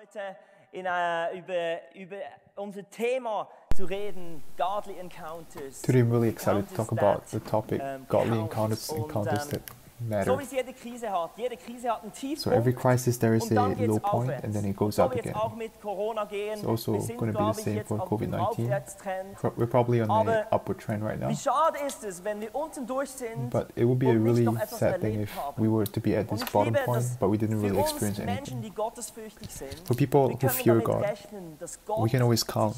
heute in, äh, über, über unser Thema zu reden, Godly Encounters. Today I'm really excited to talk about the topic um, godly count. encounters, Und, encounters that matter. wie es jede Krise hat. Jede Krise hat einen Tiefpunkt. So every crisis there is a low and then it goes up again. auch mit Corona gehen. It's also gonna be the same for COVID-19. We're probably on an upward trend right now, Wie schade ist es, wenn wir unten durch sind but it would be a really sad thing if we were to be at this bottom point, but we didn't really experience anything. die gottesfürchtig sind, For people who fear God, rechnen, dass Gott we can always count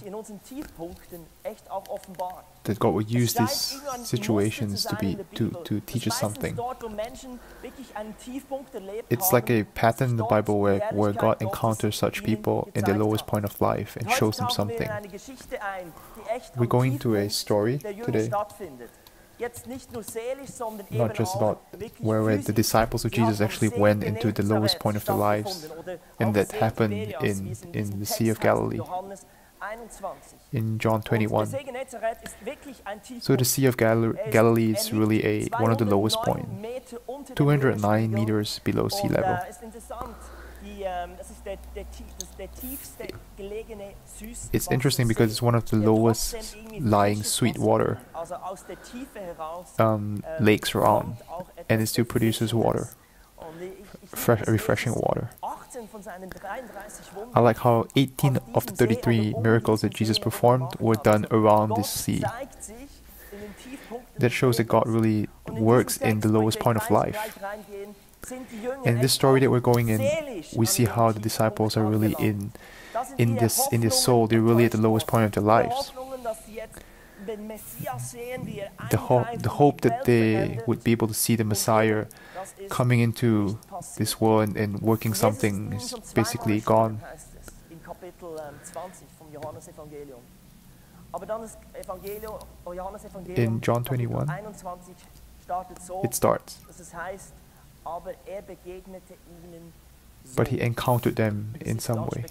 sich in unseren Tiefpunkten echt auch offenbart. that God would use these situations to be sein in der to, to teach us something. Dort, wo Menschen wirklich einen Tiefpunkt erlebt It's like a pattern in the Bible where, where God encounters such people in their lowest point of life and shows them tauchen wir in something. eine Geschichte ein, die echt We're going to a story today, stattfindet. Jetzt nicht nur seelisch, sondern not just about where, where the disciples of Jesus actually went into the lowest point of their lives, and that happened in in the Sea of Galilee. Johannes 21. in John 21. See Genezareth ist wirklich ein So the Sea of Gal- Er Galilee is really a one of the lowest 209 point, Meter unter dem 209 meters below sea level. äh, ist interessant, die, ähm, das ist der, der, tie- das ist der tiefste gelegene Süß It's interesting because it's one of the lowest lying sweet water also aus der Tiefe heraus, um, ähm, lakes around, kommt auch etwas and it still produces water, Fresh, refreshing water. 18 von seinen 33 I like how 18 of the 33 miracles that Jesus performed were done around this sea. That shows that God really works in the lowest point of life. And in this story that we're going in, we see how the disciples are really in in this in this soul. They're really at the lowest point of their lives. The hope, the hope that they would be able to see the Messiah coming into this world and, and working something is basically gone. in Kapitel 20 vom Johannesevangelium. Aber dann das Evangelium, oh In John 21, 21 startet so, It starts, dass es heißt, aber er begegnete ihnen so. but he encountered them in some way.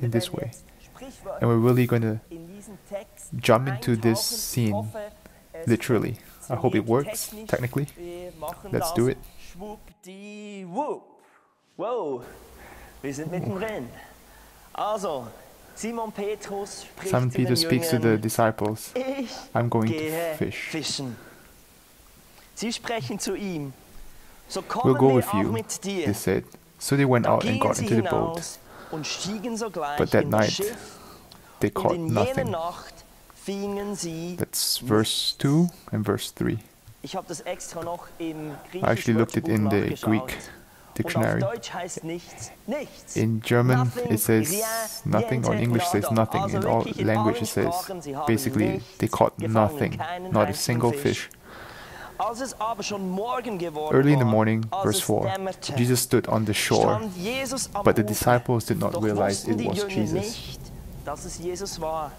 in this way. And we're really going to in diesen Text jump into this scene literally. I hope it works technically. Let's do it. Schwuppdiwupp. Wow, wir sind mittendrin. Also, Simon Petrus spricht Simon Peter speaks to the disciples. ich I'm going to fish. fischen. Sie sprechen zu ihm, so We'll go with you. They said. So they went out and got into the boat. und stiegen sogleich But that night Schiff They caught nothing. Nacht fingen sie That's verse 2 and verse 3. Ich habe das extra noch im I actually looked it in the Greek dictionary. Und auf Deutsch heißt nichts, nichts. In German it says nothing, or in English says nothing. In all wirklich in language allen it says Sprachen, sie haben basically they caught nothing, not a single fish. Als es aber schon Morgen geworden Early in the morning, verse 4, Jesus stood on the shore, stand Jesus am but the disciples did not realize it was Jesus. nicht, dass es Jesus war. Da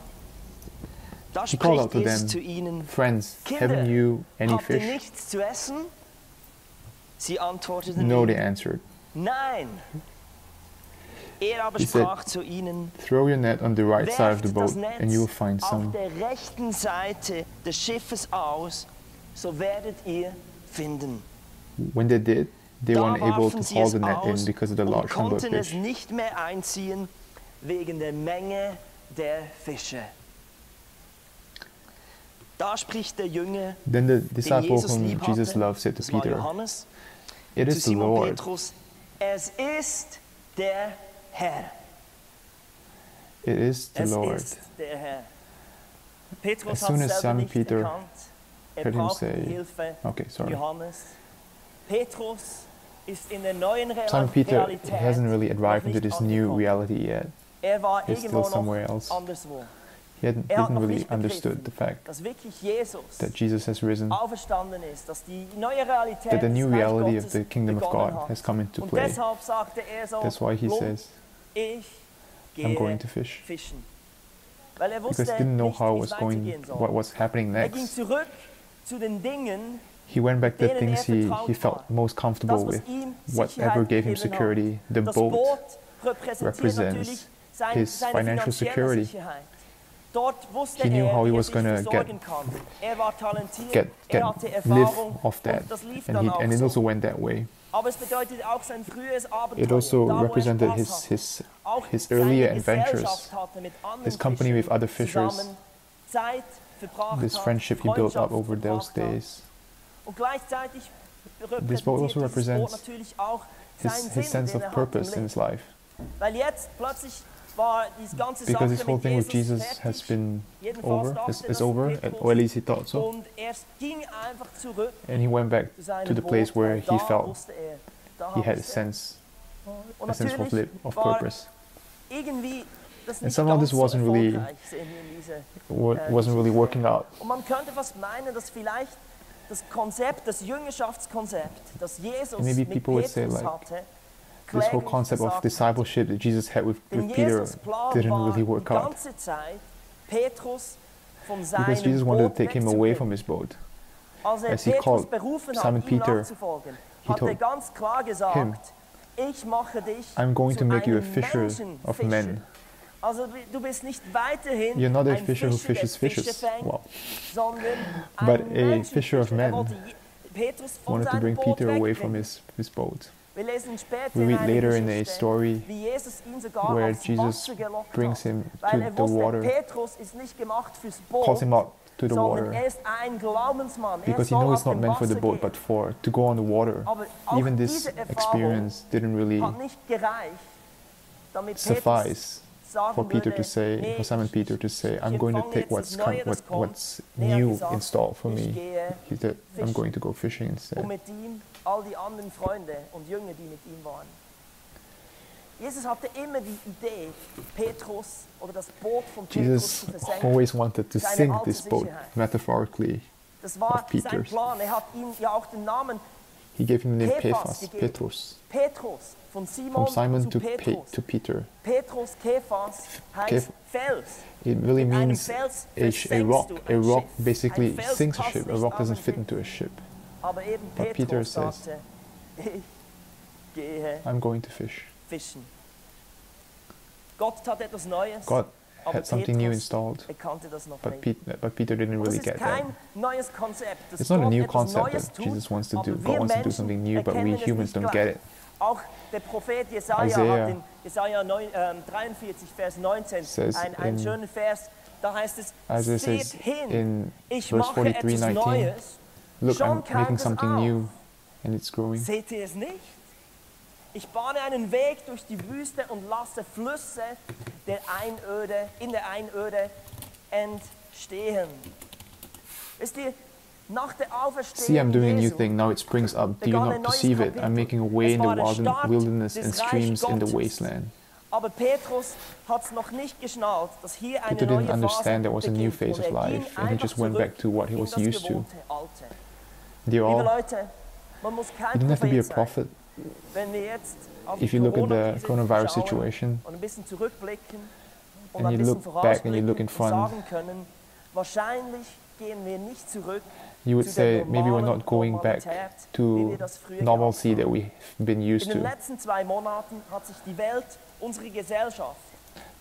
He called out to them, Friends, haven't you any fish? nichts zu essen? Sie No, they answered. Er He said, Throw your net on the right side of the boat and you will find some. der rechten Seite des Schiffes aus, so werdet ihr finden. When they did, they weren't able to haul the net in because of the large number of fish. Then the disciple Jesus whom Jesus loved said to Peter, It is the Lord. Petrus, es ist der Herr. It is the Lord. ist der Herr. Petrus As soon as Simon Peter. Er heard him say- Okay, sorry. Johannes. Petrus ist in der neuen Simon Peter hasn't really arrived into this new reality yet. Er He's still somewhere else. He hadn't, didn't really understood the fact Jesus that Jesus has risen, ist, dass die neue that the new reality of the kingdom of God has come into play. er That's why he says, ich I'm going to fish. er wusste Because he didn't know how it was going, what was happening Er ging next. zurück zu den Dingen, He went back to the things he, he felt most comfortable with, whatever gave him security. The boat represents his financial security. Sicherheit. Dort wusste He knew er, how he er was gonna versorgen kann. War talentiert, get, er get hatte live off that. und das lief And, he, and it also went that way. Aber es bedeutet auch sein frühes Abenteuer. It also represented his, his, his earlier adventures, hatte mit anderen his company with other fishers, zusammen Zeit verbracht this friendship he built up over those days, This boat also represents his, his sense of purpose in his life. Weil jetzt plötzlich war diese ganze Because this whole thing with Jesus has been over, is, is over, or at least he thought so. Er ging einfach zurück And he went back to the place where he felt er, he had a er. sense, a sense of, of purpose. And somehow this wasn't really- erfolgreich sehen wir in diese Wa- äh, wasn't really working out. Und man könnte fast meinen, dass vielleicht das Konzept, das Jüngerschaftskonzept, das Jesus Maybe people would say, like, This whole concept of discipleship that Jesus had with, with Peter didn't really work out ganze Zeit, Petrus von because Jesus wanted to take him away from his boat. As he called Simon Peter, he told ganz klar gesagt, him, ich mache dich I'm going to make you a fisher of men. Also du bist nicht weiterhin You're not a fisher who fishes fishes. Well, But a fisher of men wollte Je- Petrus von wanted to bring Peter away from his, his boat. Wir lesen später We read later in a story wie Jesus ihn sogar where Jesus brings him to er the water, Petrus ist nicht gemacht fürs calls him out to the water er ist ein Glaubensmann. er because he knows it's not meant for the boat, but for to go on the water. Even this experience didn't really hat nicht gereicht, damit Petrus suffice for Peter to say, for Simon Peter to say, I'm going to take what's, come, what, what's new gesagt, in store for me. He said, I'm going to go fishing instead. mit ihm all die anderen Freunde und Jünger, die mit ihm waren. Jesus hatte immer die Idee, Petrus oder das Boot von Petrus Jesus zu versenken. always wanted to sink this boat, metaphorically. Of Peters. Er hat ihm ja auch den Namen He gave him the name Cephas. Petrus, Petrus von Simon, from Simon to, Pe- to Peter. Petrus, Kephas heißt Fels. It really means Fels a, a rock. A rock basically sinks a ship. A rock doesn't fit into a ship. Aber eben But Peter says- I'm going to fish. fischen. Gott tat etwas Neues, God had something new installed, erkannte das noch but. Pete, but Peter didn't really get that. kein neues Konzept. dass It's not a new concept that Jesus wants to do. God wants to do something new, but we humans don't get it. Auch der Prophet Jesaja Isaiah hat in Jesaja 9, ähm, 43, Vers 19 says ein, einen in- schönen Vers. Da heißt es, Isaiah seht says hin, in ich mache 43, etwas 19, Neues. Look, Schon I'm making es something auf. new, and it's growing. Seht ihr es nicht? Ich bahne einen Weg durch die Wüste und lasse Flüsse der Einöde, in der Einöde entstehen. Wisst ihr, See, I'm doing a new thing. Now it springs up. Do you not perceive it? I'm making a way in the war der wilden- Start wilderness and streams in the wasteland. Aber Petrus hat es noch nicht geschnallt, dass hier eine Peter didn't understand there was a new phase of er life, and he just went back to what he was used to. They're all, you don't have to be a Prophet sein. prophet. Wenn wir jetzt auf If you look at the coronavirus situation und ein bisschen zurückblicken und and you look back and you look in front, sagen können, wahrscheinlich gehen wir nicht zurück you would say maybe we're not going back to wir das früher normalcy that we've been used to. letzten zwei Monaten hat sich die Welt, unsere Gesellschaft,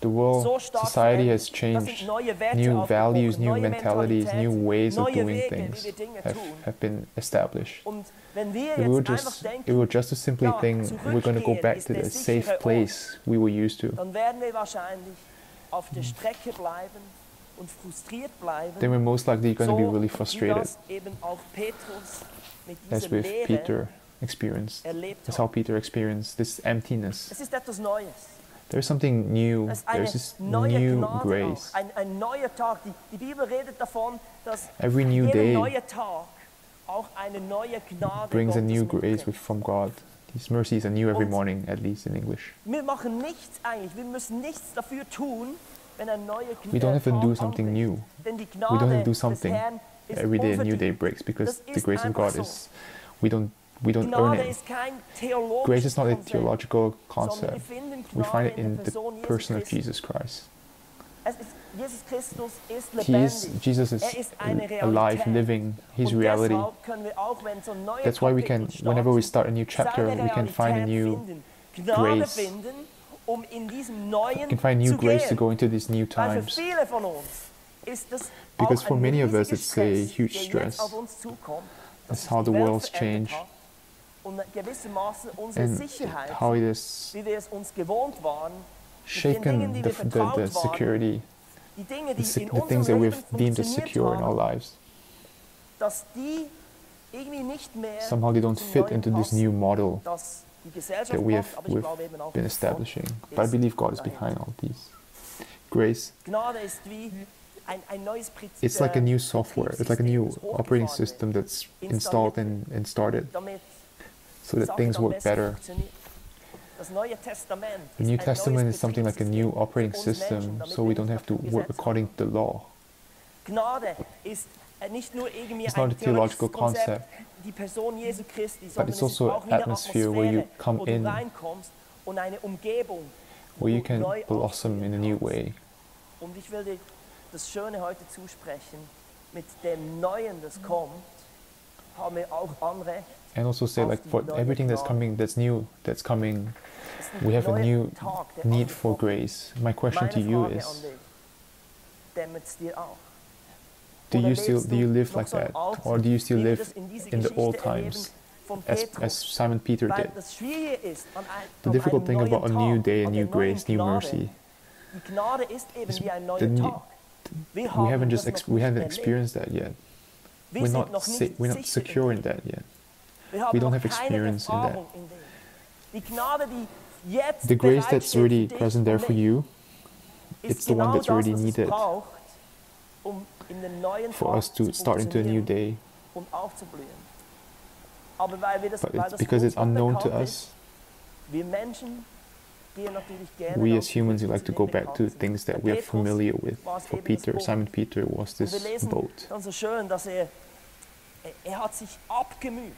The world, society has changed. New values, new mentalities, new ways of doing things wie wir Dinge have, have been established. Und wenn If we were just, denken, were just to simply think we're going to go back to the safe place we were used to, dann werden wir wahrscheinlich auf der Strecke bleiben und frustriert bleiben. then we're most likely going to be really frustrated, das eben auch Petrus mit as with Peter experienced. That's how Peter experienced this emptiness. Es ist etwas Neues. There's something new. Es ist eine There's this new grace. auch. Ein, ein neuer Tag. Die, die Bibel redet davon, dass Every new day neue Tag auch eine neue Gnade brings a new grace with, from God. His mercies are new every morning, at least in English. Wir machen nichts eigentlich. Wir müssen nichts dafür tun, wenn ein neuer Gnade We don't have to do something new. We don't have to do something des Herrn ist Every day a new day breaks because the grace of God is we don't we don't earn it. ist kein theologisches Grace is not a theological concept. We find it in the Person of Jesus Christ. Jesus He is. Jesus is alive, living. His reality. deshalb können wir auch, wenn so ein neues That's why we can, whenever we start a new chapter, we can find a new grace. Um in diesem neuen we can find new grace to go into these new times. viele von uns ist das Because for many of us it's a huge stress. Jetzt auf uns zukommt, dass That's how the world's changed. hat. und gewissermaßen unsere and how it has wie wir es uns waren, shaken the, the, the security, the, die se- in the things that we've deemed as secure in our lives. dass die nicht mehr Somehow they don't fit into this new model das die Gesellschaft that we have we've glaube eben auch been establishing. But I believe God is behind all these. Grace, Gnade ist wie ein, ein neues Prinzip. it's like a new software, it's like a new operating system that's installed and, and started so that things work better. funktioniert. Das Neue Testament The New Testament is something like a new operating für uns Menschen, system so we don't have to work according to the law. Gnade ist nicht nur irgendwie It's not a theological concept, die Person Jesu Christi, but it's also an atmosphere where you come in, reinkommst und eine Umgebung, wo where you can blossom in a new way. Und ich will dir das Schöne heute zusprechen, mit dem Neuen, das kommt, haben wir auch Anrecht. And also say like for everything that's coming, that's new, that's coming, Es ist ein we have a new need for grace. My question to you is, an dich, dämmert es dir auch? Do you still do you live like that, or do you still live in the old times, as as Simon Peter did? das Schwierige ist an ein, The difficult thing about a new day, a new grace, new mercy, Die Gnade ist eben is the new- we haven't just ex- we haven't experienced that yet. We're not we're not secure in that yet. We don't have experience in that. Erfahrung in dem. Die Gnade, die jetzt The grace that's already present there for you it's the one that's already needed braucht, in den neuen for us to start into a new day. und aufzublühen. Aber weil wir das, But it's because it's unknown to us, ist, wir Menschen gehen natürlich gerne we as humans we like to go back to things that we are familiar with. For Peter, Simon Peter was this boat. so schön, dass er, hat sich abgemüht.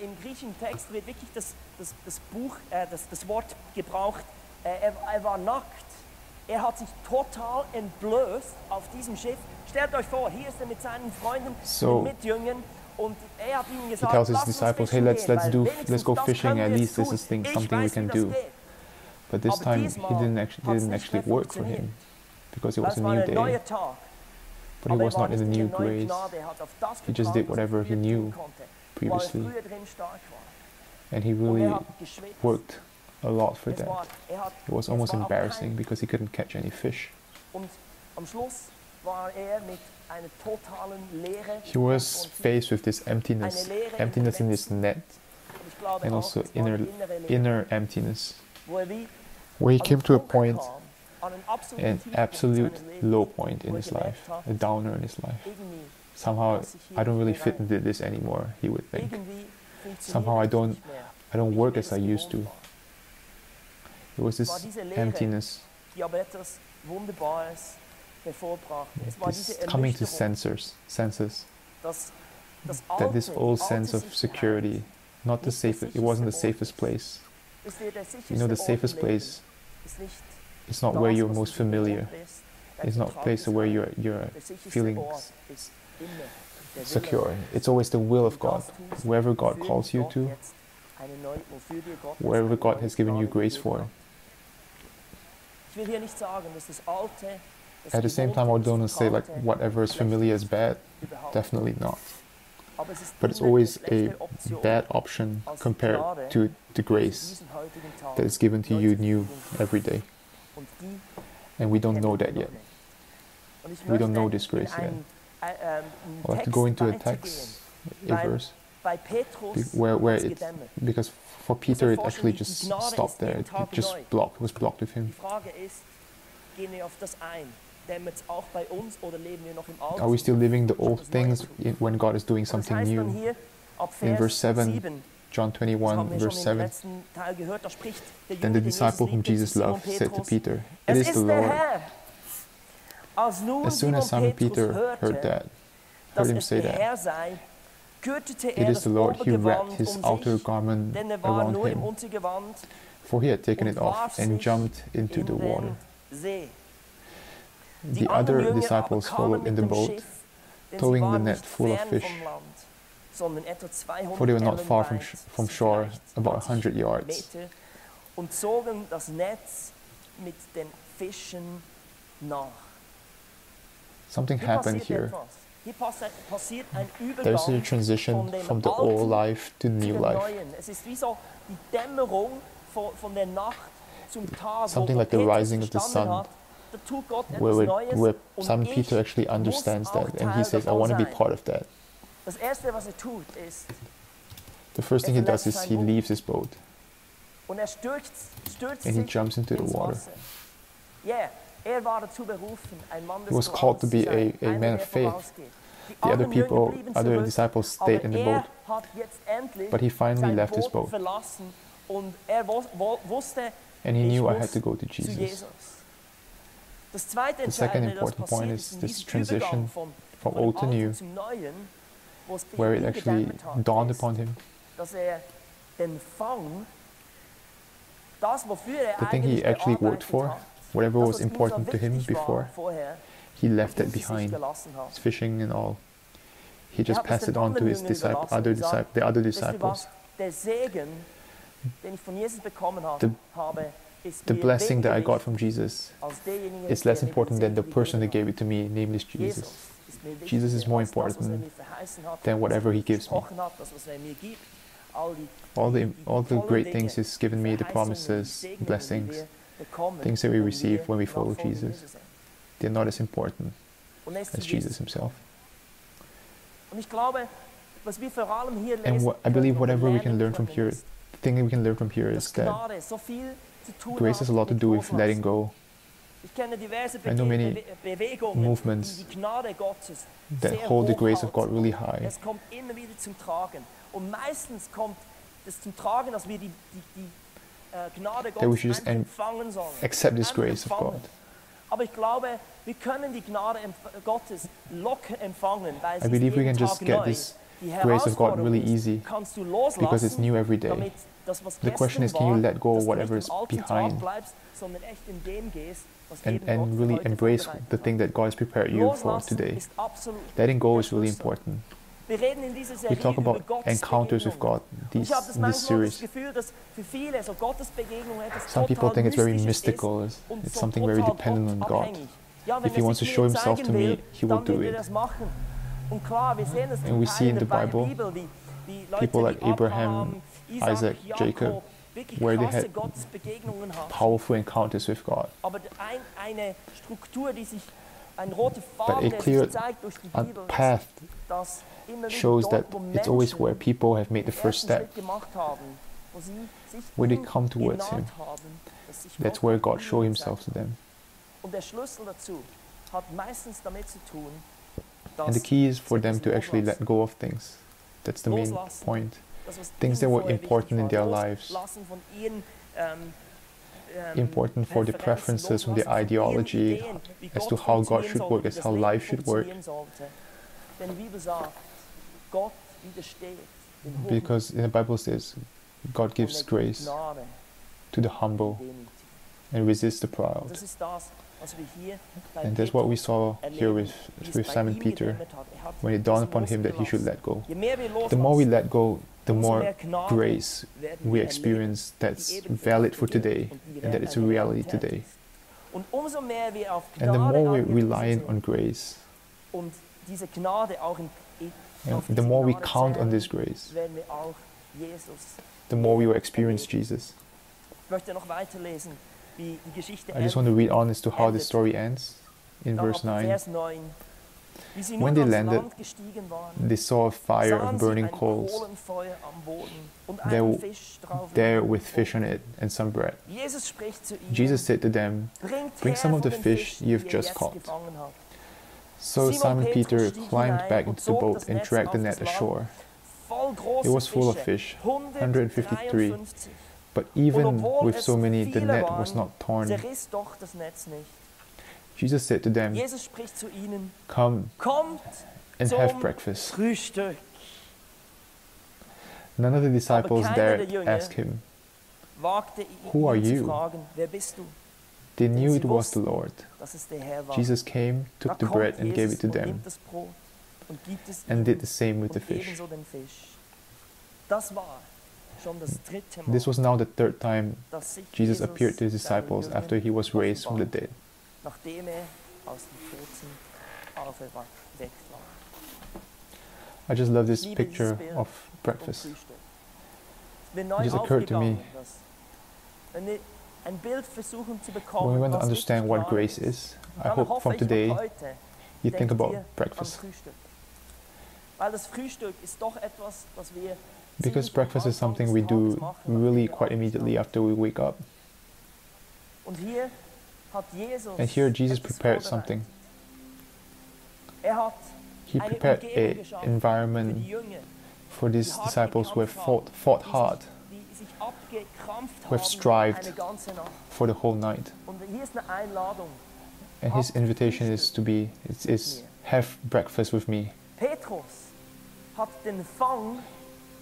Im, griechischen Text wird wirklich das, das, das Buch, äh, das, das Wort gebraucht, er, er war nackt. Er hat sich total entblößt auf diesem Schiff. Stellt euch vor, hier ist er mit seinen Freunden, So- mit Mitjüngern und er hat ihnen He gesagt, tells his disciples, hey, let's let's do let's go fishing. At least this is thing, something we can do. But this time he didn't actually didn't actually work for him because it was a new day. But he was er not in the new grace. Er hat auf das He just did whatever er he knew tun konnte, weil er previously, stark war. and he really worked a lot for that. er It was almost embarrassing because he couldn't catch any fish. Und am Schluss war er mit einer totalen Leere. He was faced with this emptiness, in emptiness in his net, Und ich glaube and also es war eine inner inner emptiness, er where he came to a point, an einen absoluten an Tiefpunkt absolute low point in er his life, a downer in his life. Somehow, passe ich hier I don't really fit into this anymore. He would think. Somehow I don't- I don't work as I used to. It was this emptiness, die aber etwas Wunderbares hervorbrachte. Es war diese this coming to sensors, senses, that this old sense of security, not the safest, it wasn't the safest place. wisst ihr, der sicherste You know, the safest place is not where you're most familiar. It's not a place where you're you're feeling Ort s- ist immer der Wille secure. It's always the will of God. Wherever God calls you to, jetzt eine neue- wofür dir Gott jetzt wherever God has given you grace for. hat. Ich will hier nicht sagen, dass das Alte, das At the same time, I don't das say like whatever is familiar is bad. Definitely not. Aber es ist But it's always a bad option compared to the grace diesen heutigen Tag that is given to you new every day. And we don't know that yet. nicht. Und ich We don't know this grace yet. einen, äh, ähm, I'll have to go into a text, a verse, Bei Petrus be- where where it because for Peter it actually just stopped there. It just blocked. It was blocked with him. Frage ist, gehen wir auf das ein? Dämmert es auch bei uns oder leben wir noch im Alten? Are we still living the old things when God is doing something new? In verse 7, 7, John 21, verse 7. letzten Teil gehört, da spricht der Then the disciple whom Jesus loved said to Peter, It is the Lord. Herr. Als nun As soon as Simon Peter heard that, heard him say that, Herr sei, gürtete it is the Lord, he wrapped his outer garment around him, for he had taken it off and jumped into the water. den See. Die The other disciples followed in the boat, Schiff, denn sie towing the net full of fish, vom Land, sondern etwa 200 for they were not far from, sh- from shore, about a 20 hundred yards. Meter, und zogen das Netz mit den Fischen nach. Something happened here. Etwas. Hier passi- passiert ein There's a transition from the old life to new life. Neuen. Es ist wie so die Dämmerung von, von der Nacht zum Tag, Something like the rising of the sun, hat, da tut Gott Where, where Simon Peter actually understands that and he says, I want to be part of that. Das Erste, was er The first thing he does is he leaves his boat er and he jumps into the water. Yeah, er war dazu berufen, ein Mann des He was called to be Glaubens zu sein, a- a man of faith. The other people, other disciples stayed in the boat, er hat jetzt endlich but he finally left his boat. verlassen und er wo, wo, wusste, and he knew I had to go to Jesus. Jesus. Das zweite The second important point is this transition From old to new, zum Neuen, wo es where it actually dawned upon him, er den Fang, das, wofür er The thing he actually worked for, whatever was was ihm so important to him before, he left sich behind. His fishing and all. He just passed it on to his disciple, other disciple, the other disciples. was? Der Segen, den ich von Jesus bekommen hab, The- The blessing that I got from Jesus is less important than the person that gave it to me, namely. Jesus. ist mir wichtiger Jesus is more als das, was important mir verheißen hat, than er whatever he gives me. versprochen hat, das, was mir gibt, all the, all the great things He's given me, the promises, blessings, things that we receive when we follow Jesus, they're not as important as Jesus himself. Und ich glaube, was wir vor allem hier And what, I believe whatever we can learn from here, the thing that we can learn from here is that Gnade so viel zu tun grace has a lot to do with letting go, Ich kenne diverse I know many movements die die Gnade Gottes that hold the grace of God really high. Es kommt immer wieder zum Tragen. Und meistens kommt es zum Tragen, dass wir die, die, die Gnade we should just einfach en- empfangen sollen. Accept this grace of. God. Aber ich glaube, wir können die Gnade empf- Gottes locker empfangen, weil I believe we can just get this grace of God really easy because it's new every day. damit das, was The question is, can you let go du whatever is im alten Tag behind bleibst, sondern echt in dem gehst, was and, and really embrace the thing that God has prepared you for today. Letting go is really important. Wir reden in dieser We talk about encounters with God these, this series. Gefühl, dass für viele so Gottes Begegnung etwas Some people think it's very mystical, it's, it's something very dependent on God. gottabhängig. Ja, wenn If er he wants to show himself to me, he will do er it. das machen. Und klar, wir sehen es And we see in the Bible Bibel, wie, wie Leute people like Abraham, Isaac, Jacob, where they had Powerful encounters with God. Aber ein, eine Struktur, die sich, ein roter a clear sich zeigt durch die A path dass immer wieder shows that it's always where people have made the first step. Schritt gemacht haben, wo sie sich When they come towards him, haben, dass sich That's where God ihnen show himself to them. Und der Schlüssel dazu hat meistens damit zu tun, And the key is for them to actually let go of things. That's the main point. things that were important in their lives. Important for the preferences, from the ideology as to how God should work, as how life should work. Because in the Bible says, God gives grace to the humble and resists the proud. Das ist das, was wir hier bei And that's what we saw here with, with Simon Peter gedämmert hat. Er hat when it dawned upon him that he should let go. Je mehr wir The more we let go, the more grace we experience that's valid for today and that it's a reality today. ist. Und umso mehr wir auf And the more we rely on grace, und diese Gnade auch in, in and the more we count on this grace, werden wir auch Jesus. the more we will experience Jesus. Ich möchte noch weiterlesen, wie die Geschichte I just want to read on as to how the story ends in verse 9. Vers 9. Wie sie When they landed, Land gestiegen waren, They saw a fire of burning coals Kohlenfeuer am Boden und There einen w- Fisch drauf. there with fish on it and some bread. Jesus spricht zu ihnen, Jesus said to them, "Bring some of the fish you've just caught." So Simon Simon Peter climbed back into the boat and dragged the net ashore. It was full of fish, 153. 153. But even with so many, the net was not torn. Zerriss doch das Netz nicht. Jesus said to them, Jesus spricht zu ihnen, Come and have breakfast. None of the disciples dared ask him. Who are you? fragen, wer bist du? They knew it was the Lord. Dass es der Herr war. Jesus came, took the bread, and gave it to them, nimmt das Brot und gibt es and did the same with the fish. Ebenso den Fisch. Das war schon das dritte Mal, This was now the third time Jesus appeared to his disciples after he was raised from the dead. Nachdem aus den Toten auferweckt war. I just love this picture of breakfast. Frühstück. Es ist mir neu just occurred to me. aufgegangen, dass wenn wir ein Bild versuchen zu bekommen, When we want to understand what grace is, I hope from today you think about breakfast. Weil das Frühstück ist doch etwas, was wir Because breakfast is something we do really quite immediately after we wake up. Und hier hat Jesus And here Jesus prepared something. Er He prepared Umgebung a environment for these disciples who have fought, fought hard Who have strived. eine ganze Nacht. for the whole night. Und hier ist eine Einladung. And his invitation is to be is, is have breakfast with me.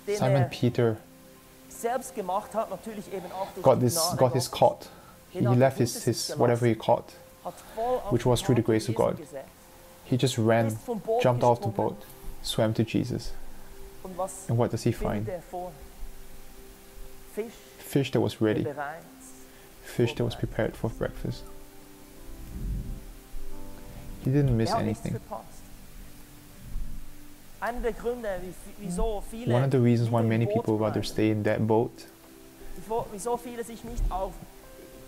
Simon er Peter selbst gemacht hat, natürlich eben auch durch got this got his caught. He er left his, his whatever he caught. hat voll auf which was through the grace of God. He just ran, ist vom Boot jumped off the boat, swam to Jesus. And what does he find? er Fish that was ready, fish that was prepared for breakfast. He didn't miss er anything. Mm. One of the reasons why many people rather stay in that boat, wieso- wieso viele sich nicht auf,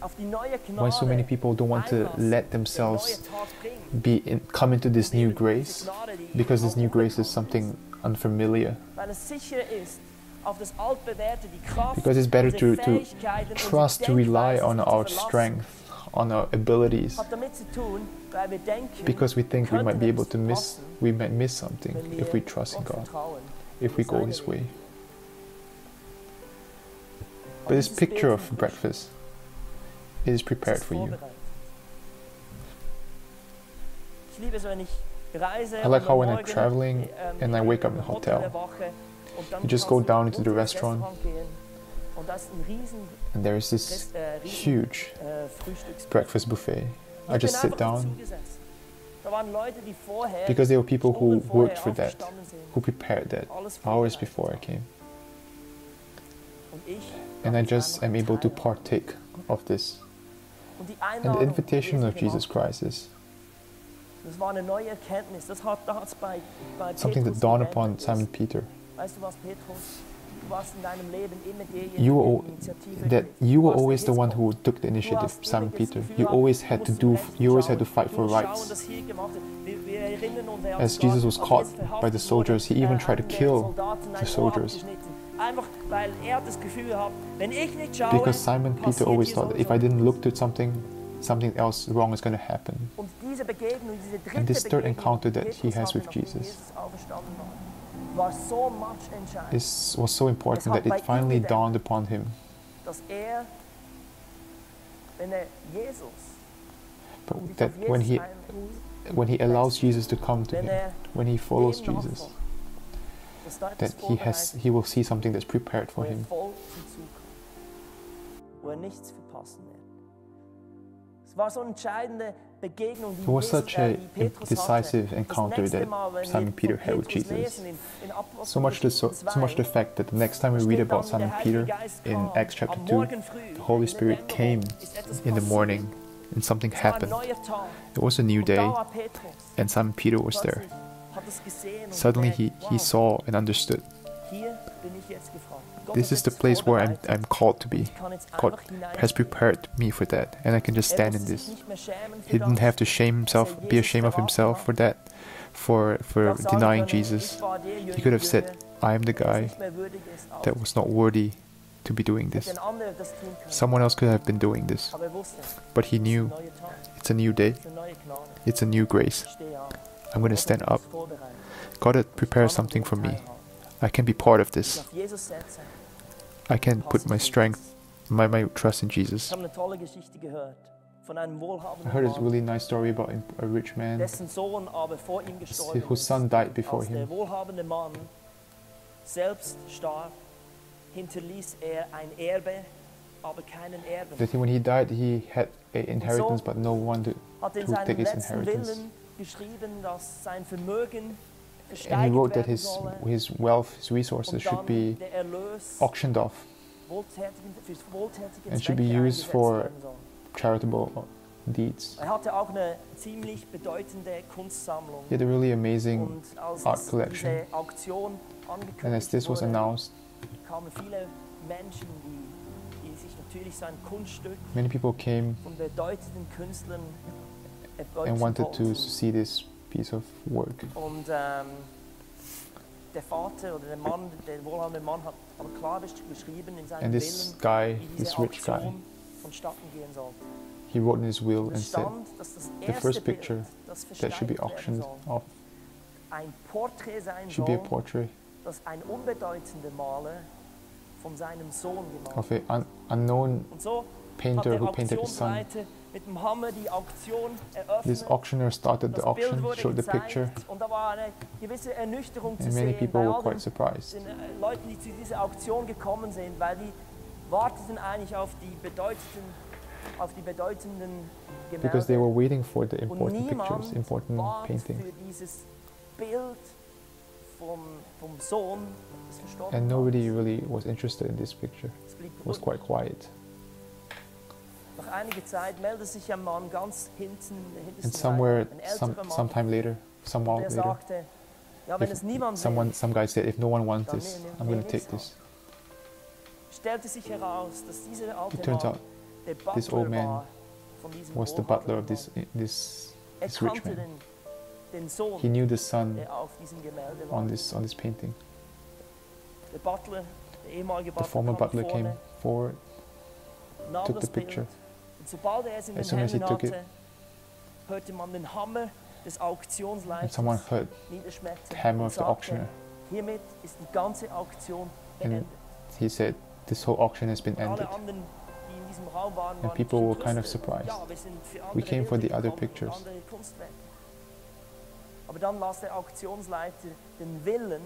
auf die neue Gnade, why so many people don't want to let themselves neue Tag bringt. be in, come into this new grace, because this new grace is something unfamiliar. Weil es sicher ist, auf das Altbewährte, die Kraft, Because it's better to, to trust to rely on our strength, on our abilities, Hat damit zu tun, weil wir denken, because we think we might be able to miss, we might miss something if we trust in God, if we go His way. But this picture of breakfast is prepared for you. vorbereitet. Ich liebe es, wenn ich reise I like how when I'm traveling ähm, and I wake up in a hotel, erwache und dann you just go down into the restaurant and there is this äh, huge äh, breakfast buffet. I just sit down dazugesetzt. Da waren Leute, die vorher because there were people who worked for that, who prepared that hours before I came. And I just am able to partake of this. And the invitation of Jesus Christ is Das war eine neue Erkenntnis. Das hat, da hat's bei, bei something that dawned upon Simon Peter. Weißt du was, Petrus? Du warst in deinem Leben immer derjenige, You were, that you were always the one who took the initiative, Simon Peter. You always had to do, you always had to fight for rights. dass hier gemacht wird. Wir, wir erinnern uns, hat As Jesus was caught by the soldiers, he even tried to kill the soldiers. abgeschnitten. Einfach, weil er das Gefühl gehabt, wenn ich nicht schaue, Because Simon Peter always thought that if I didn't look to something, something else wrong is going to happen. Und diese Begegnung, diese dritte And this third encounter that he has with Jesus so This was so important that it finally dawned upon him. dass wenn Jesus, But that when he when he allows Jesus to come to him, when he follows Jesus, nachfolgt, dass da etwas that he has he will see something that's prepared for him. It was such a decisive encounter that Simon Peter had with Jesus. lesen, in, in Apostelgeschichte So much, to, so, so much the fact that the next time we read about Simon Peter in Acts chapter 2, the Holy Spirit came in the morning and something Es war ein happened. It was a new day, da war Petrus. and Simon Peter was there. Plötzlich hat es gesehen und Suddenly he, he saw and understood. Hier bin ich jetzt gefragt. Gott This is the place where I'm. I'm called to be. Ich kann jetzt God has prepared me for that, and I can just Er stand in this. nicht mehr schämen für He didn't have to shame himself, be ashamed of himself for that, for for Er denying Jesus. war der He could have said, I am the guy nicht mehr würdig ist, auch that was not worthy to be doing this. ein anderer das tun können. Someone else could have been doing this, er but he es ist ein knew it's a new day, es ist eine neue Gnade. it's a new grace. Ich stehe auf. I'm going to stand up. God had prepared something for me. I can be part of this. auf Jesus setzen. I can put my strength, my, my trust in Jesus. habe eine tolle Geschichte gehört von einem I heard a really nice story about a rich man dessen Sohn aber vor ihm gestorben whose son died before him. wohlhabende Mann selbst starb, hinterließ er ein Erbe, aber keinen Erben. That when he died, he had an inheritance, but no one to. To take his inheritance. Willen geschrieben, dass sein Vermögen And he wrote that his his wealth, his resources should be auctioned off, wohltätigen, fürs wohltätige And should be used for- charitable deeds. Er hatte auch eine ziemlich bedeutende Kunstsammlung. He had a really amazing, art collection. and as this was announced, kamen viele Menschen, die, die sich natürlich sein Kunststück many people came von bedeutenden Künstlern and wanted to see this piece of work. Und ähm, der Vater oder der Mann, der wohlhabende Mann hat aber klar beschrieben in seinem And this Willen, guy, wie diese this rich guy, vonstatten gehen sollte. he wrote in his will and said stand, dass das the first picture that should be auctioned off should be a portrait das ein unbedeutender Maler von seinem Sohn gemalt of an un- unknown Und so hat painter who painted his son. Auktionsleiter mit dem Hammer die Auktion eröffnet. This auctioneer started the auction, showed the picture, und da war eine gewisse Ernüchterung zu and many people were quite surprised äh, Leuten, die zu dieser Auktion gekommen sind, weil die warteten eigentlich auf die bedeutenden, auf die bedeutenden because they were waiting for the important pictures, important paintings. für dieses Bild vom, vom Sohn des Verstorbenen. And nobody really was interested in this picture. It was quite quiet. And somewhere, some, sometime later, some while later, sagte, ja, wenn if es niemand someone, some guy said, if no one wants this, I'm going to take this. stellte sich heraus, dass dieser alte It turns out this old man war von was the butler of this, this, Er this rich man. den, den Sohn, He knew the son auf diesem Gemälde war. on this, on this painting. Der Butler, der The former butler came forward, took the picture. Bild und sobald er es in As den soon as he Händen took it, hatte, hörte man den Hammer des and Auktionsleiters someone heard niederschmettern the hammer und of the sagte, auctioneer. hiermit ist die ganze Auktion And. He said, this whole auction has been ended. anderen, die in diesem Raum waren, And people were kind of surprised. Ja, wir sind für We came for the other pictures. Aber dann las der Auktionsleiter den Willen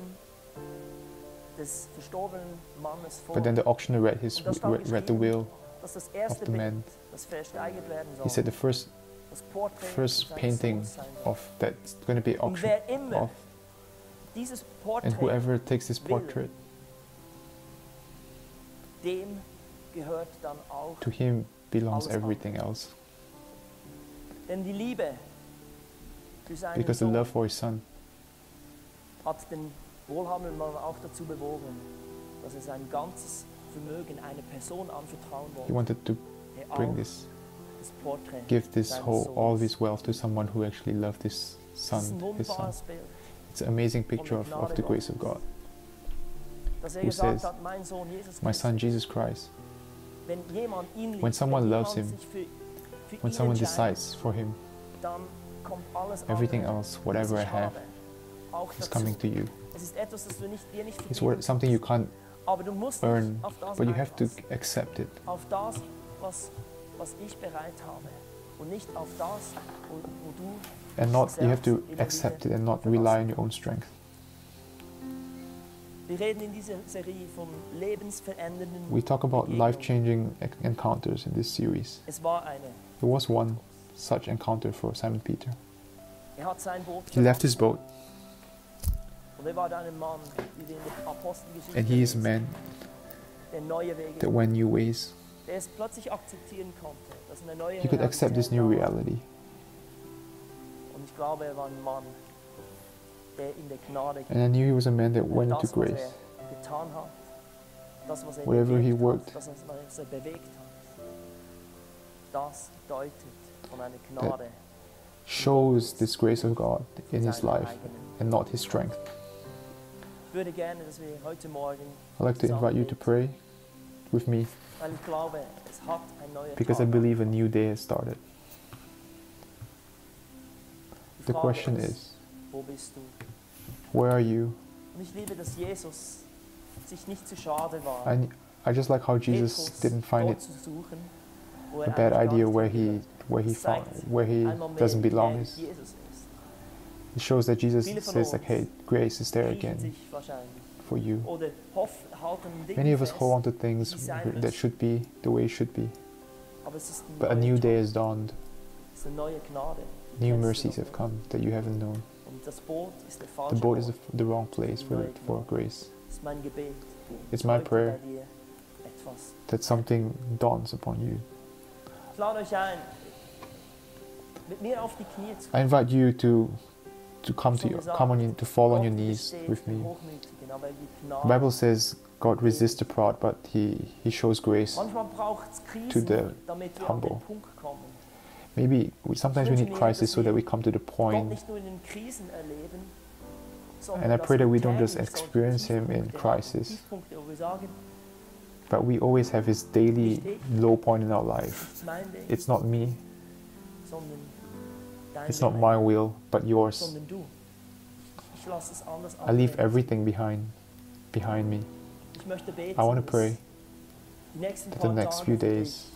des verstorbenen Mannes vor, But then the auctioneer read his Und da stand read, read the will dass das erste of the man. das versteigert werden soll, He said the first first painting Sohnes sein soll. of that's going to be auctioned off, and whoever takes this portrait, dem gehört dann auch. to him belongs everything else. Denn die Liebe für seinen Because the love for his son hat den wohlhabenden auch dazu bewogen, dass er sein ganzes Vermögen einer Person anvertrauen he wanted to bring this, give this whole all this wealth to someone who actually loved his Das ist ein son, his son. It's an amazing picture of, of the grace of God. er Who says, hat, mein Sohn Jesus My son Jesus Christ, wenn jemand ihn liebt, when someone loves him, sich für, für when someone decides for him, dann kommt alles everything else, whatever I have, is coming to you. Es ist etwas, das du nicht, dir nicht It's something you can't aber du musst earn, dich auf das but you have to accept it. auf das, was, was ich bereit habe und nicht auf das, wo, wo du And not you have to accept it and not rely on your own strength. Wir reden in dieser Serie von lebensverändernden. We talk about life-changing encounters in this series. Es war eine. There was one such encounter for Simon Peter. Er hat sein Boot He left his boat, and he is a man der neue Wege, that went new ways. der es plötzlich akzeptieren konnte, dass eine neue He could accept this new Realität da war. reality. Und ich glaube, er war ein Mann, der in der Gnade And I knew he was a man that went das, into grace. er getan hat, das, was er Wherever he worked. that das, was er bewegt hat, das deutet von einer Gnade Shows this grace of God in his life and not his strength. I'd like to invite you to pray with me weil ich glaube, es hat ein neuer because I believe a new day has started. The question is, wo bist du? where are you? Und ich liebe, dass Jesus sich nicht zu schade war, I, I just like how Jesus didn't find it wo a er bad idea where he where he found where he doesn't belong. Is. It shows that Jesus says like, hey, grace is there again for you. oder hoff, halten Dinge Many of us hold on to things that should be the way it should be, aber es ist eine but a new day has dawned. es ist eine neue Gnade. die New mercies have come that you haven't known. Und das Boot ist der The boat is the, wrong place for for grace. Das ist mein Gebet. It's my prayer bei dir etwas. that something dawns upon you. Ich lade euch ein, mit mir auf die Knie zu I invite you to to come to come on your, to fall on your knees with me. The Bible says God resists the proud, but he, he shows grace. To the humble. Maybe we, sometimes we need crisis so that we come to the point. And I pray that we don't just experience Him in crisis. But we always have His daily low point in our life. it's not me, it's not my will, but yours. I leave everything behind behind me. I want to pray that the next few days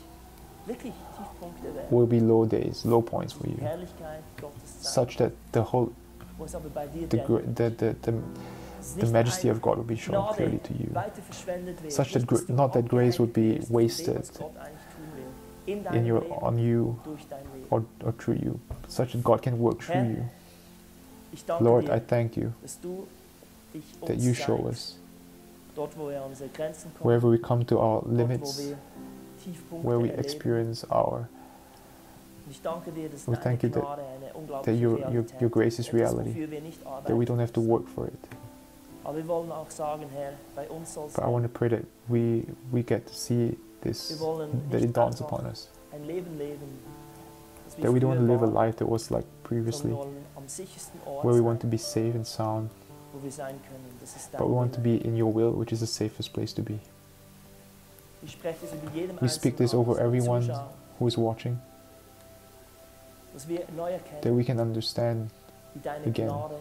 will be low days, low points for you, such that the whole the the the, the, majesty of God will be shown clearly to you. Such that not that grace would be wasted In your on you durch dein Leben. or, or through you, such that God can work through you. Lord, I thank you dass du dich that you show us dort wo er wir unsere Grenzen kommen, wherever we come to our limits, where we experience our ich danke dir, dass We thank you that- that your, your, your grace is reality, wofür wir nicht that we don't have to work for it. Aber wir auch sagen, Herr, bei uns But I want to pray that we we get to see this, that it dawns upon us, ein Leben leben, das wir that we don't want to live a life that was like previously, wir wollen am sichersten Ort where we want to be safe and sound, wo wir sein können. Das ist dein but we want to be in your will, which is the safest place to be. Ich spreche es über jedem We speak this over everyone who is watching, dass wir neu that we can understand again Gnade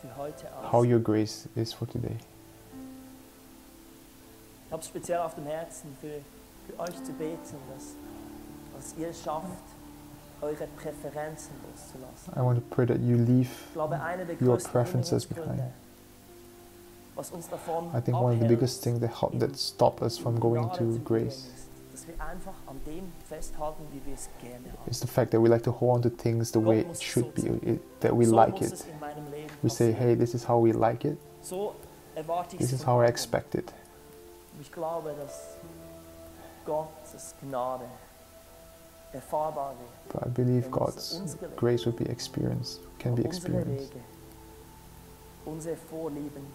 für heute how your grace is for today. Ich habe speziell auf dem Herzen für, für euch zu beten, dass, dass ihr es schafft, eure Präferenzen loszulassen. I want to pray that you leave. Glaube, Your preferences behind. was uns davon I think one of the biggest things that help, that stop us from going to grace gehen, ist, dass wir einfach an dem festhalten, wie wir es gerne haben. is the fact that we like to hold on to things the way it should be, it, that we like it. es in meinem Leben We say, hey, this is how we like it. so This is how I expect it. Gottes Gnade erfahrbar wird. But I believe God's grace will be experienced, can be er experienced. Unsere Vorlieben.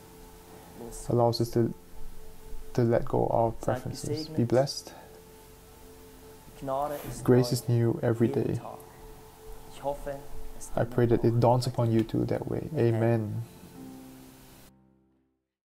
Allows us to to let go of our preferences. Be blessed. Ist er Grace is new every day. Tag. Ich hoffe, es er I pray that it dawns upon you too that way. Amen.